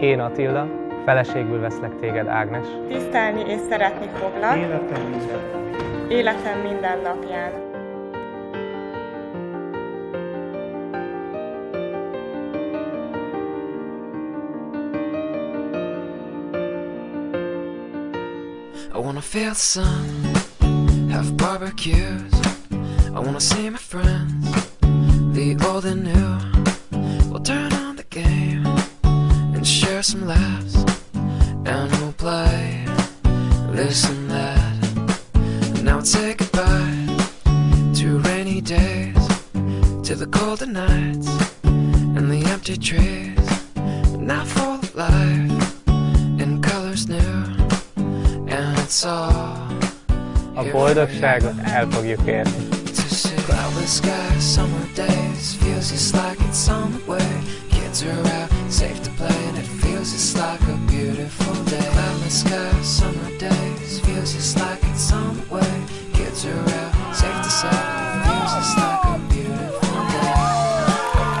Én Attila, feleségül veszlek téged Ágnes. Tisztelni és szeretni foglak Életem minden életem minden napján. I wanna feel the sun, have barbecues. I wanna see my friends, the old and new. We'll turn share some laughs, and we'll play this and that. Now I'll say goodbye to rainy days, to the colder nights and the empty trees. Now full of life and colors new, and it's all. A boldogságot el fogjuk érni. To see cloudless skies, summer days feels just like it's on the way. Kids are out, safe to play, feels just like a beautiful day. Cloudless skies, summer days feels just like it's the way. Kids are out, safe to say, feels just like a beautiful day.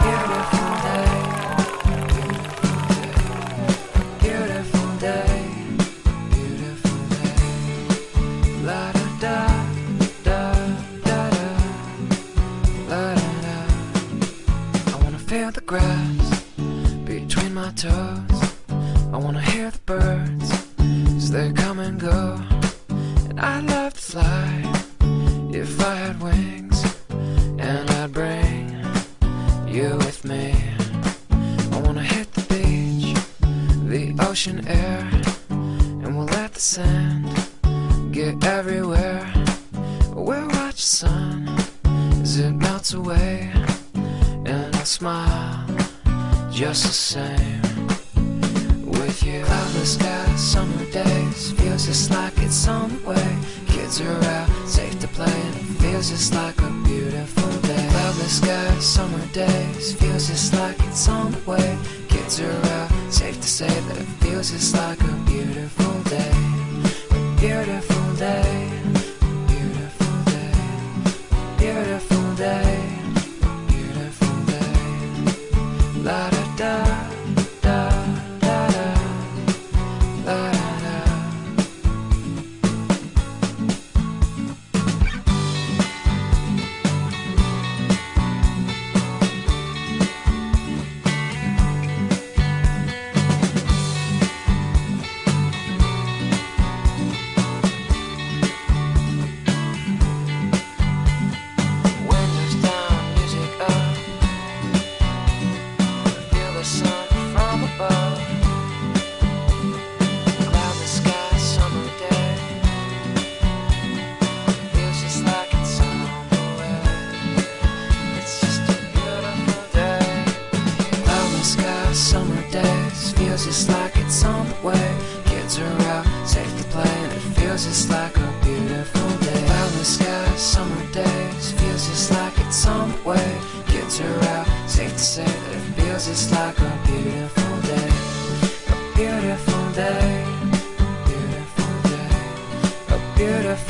Beautiful day, beautiful day, beautiful day. La da da da da da la da da. I wanna feel the grass between my toes. I wanna hear the birds as they come and go. And I'd love to fly if I had wings, and I'd bring you with me. I wanna hit the beach, the ocean air, and we'll let the sand get everywhere. We'll watch the sun as it melts away, and I'll smile just the same. With you, cloudless skies, summer days, feels just like it's way. Kids are out, safe to play, and it feels just like a beautiful day. Cloudless skies, summer days, feels just like it's way. Kids are out, safe to say that it feels just like a beautiful day. A beautiful day. feels just like it's on the way. Kids are out, safely playing. It feels just like a beautiful day. Cloudless sky, summer days. Feels just like it's on the way. Kids are out, safe to say that it feels just like a beautiful day. A beautiful day. A beautiful day. A beautiful.